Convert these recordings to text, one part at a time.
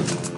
Get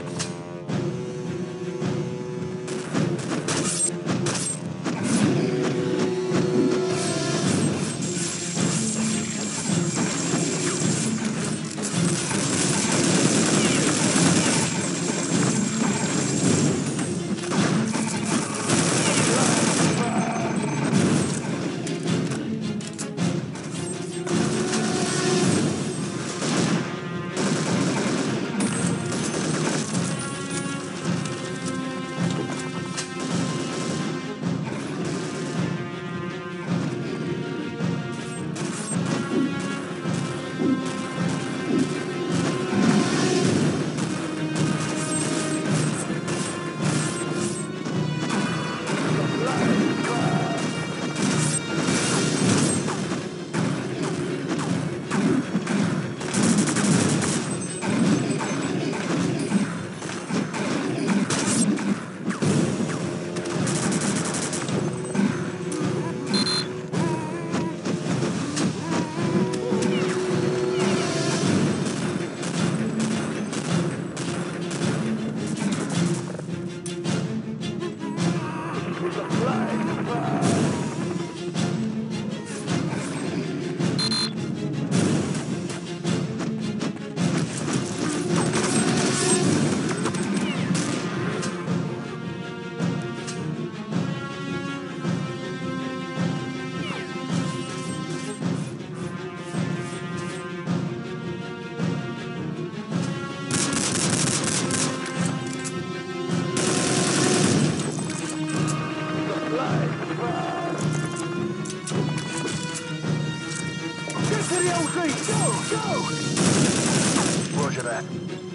Roger that.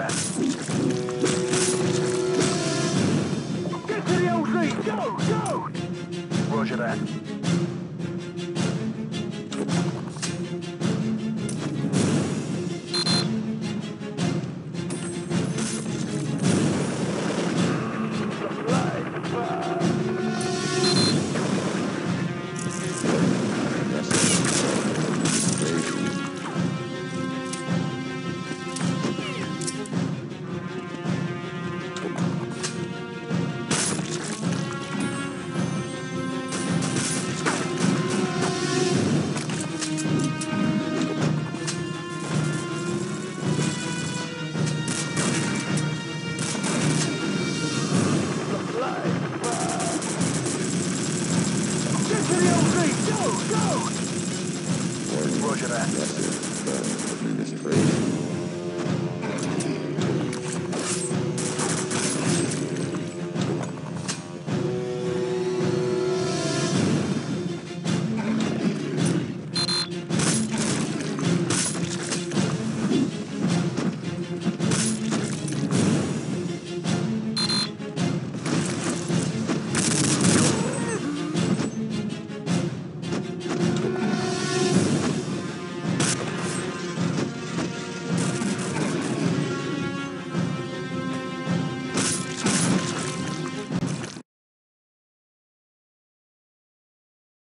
That.